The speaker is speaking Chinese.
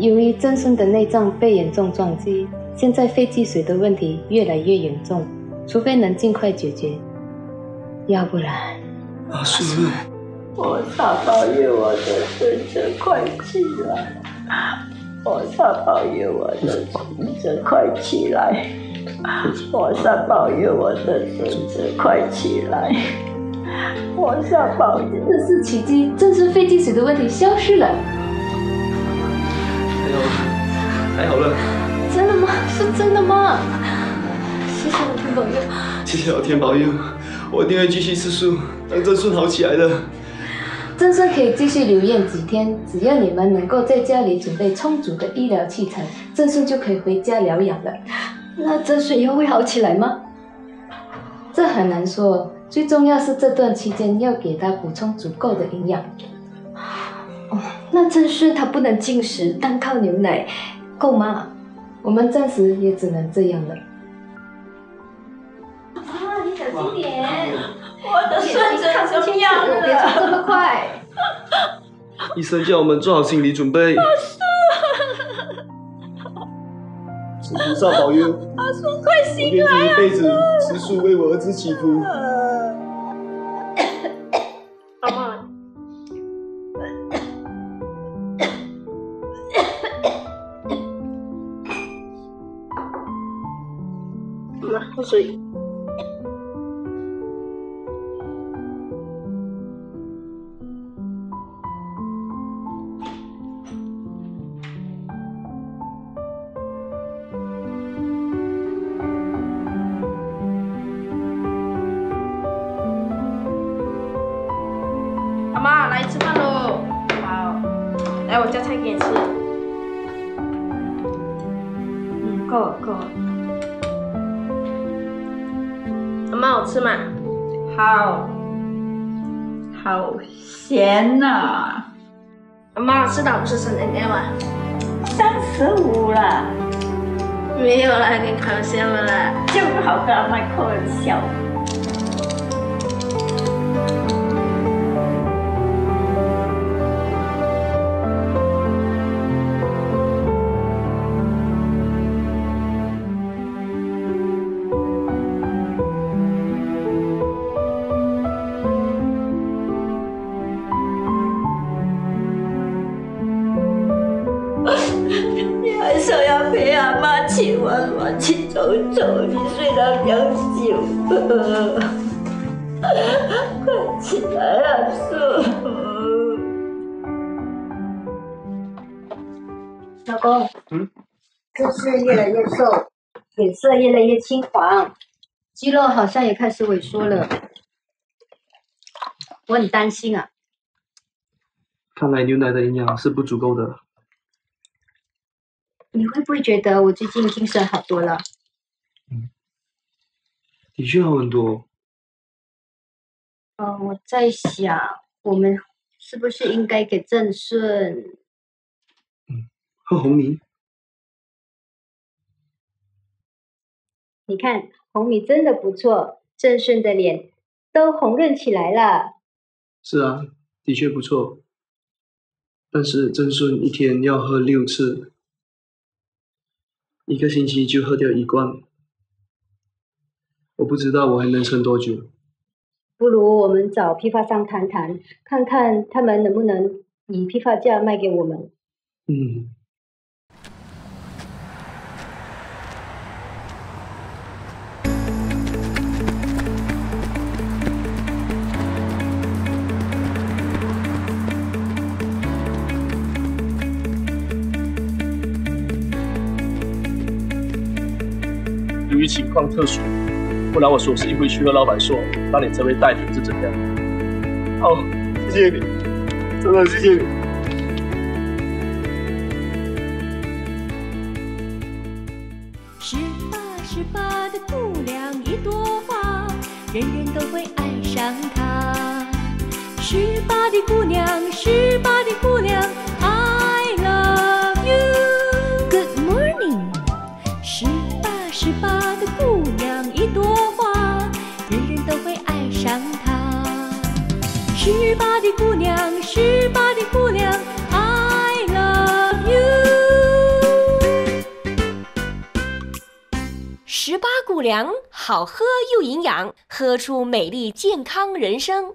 由于郑顺的内脏被严重撞击，现在肺积水的问题越来越严重，除非能尽快解决，要不然……阿顺，我萨保佑我的孙子快起来！我萨保佑我的孙子快起来！我萨保佑我的孙子快起来！我萨保真的是奇迹，正是肺积水的问题消失了。太好了，太好了！真的吗？是真的吗？谢谢老天保佑！谢谢老天保佑，我一定会继续吃素，让郑顺好起来的。郑顺可以继续留院几天，只要你们能够在家里准备充足的医疗器材，郑顺就可以回家疗养了。那郑顺以后会好起来吗？这很难说，最重要是这段期间要给他补充足够的营养。哦，那郑顺他不能进食，单靠牛奶够吗？我们暂时也只能这样了。啊，你小心点！我的孙子怎么样了？别冲这么快！医生叫我们做好心理准备。请菩萨保佑，阿叔快我醒愿来啊！意一辈子吃素为我儿子祈福。妈，喝水。阿妈，来吃饭喽！好，来我夹菜给你吃。嗯，够了够了。阿妈，我吃吗。好。好咸呐、阿妈，吃到不是生日吗？三十五了，没有了，你开玩笑了啦。就好跟阿麦开玩笑。阿妈去玩玩、去走走？你睡得比较久，快起来啊，叔。老公，嗯，这是越来越瘦，脸色越来越青黄，肌肉好像也开始萎缩了，我很担心啊。看来牛奶的营养是不足够的。你会不会觉得我最近精神好多了？的确好很多。嗯，我在想，我们是不是应该给郑顺？喝红米，你看红米真的不错，郑顺的脸都红润起来了。是啊，的确不错。但是郑顺一天要喝六次，一个星期就喝掉一罐。我不知道我还能撑多久。不如我们找批发商谈谈，看看他们能不能以批发价卖给我们。嗯，情况特殊，不然我说是一回去和老板说，当你成为代理是怎样？好，谢谢你，真的谢谢你。十八十八的姑娘一朵花，人人都会爱上她。十八的姑娘，十八粮好喝又营养，喝出美丽健康人生。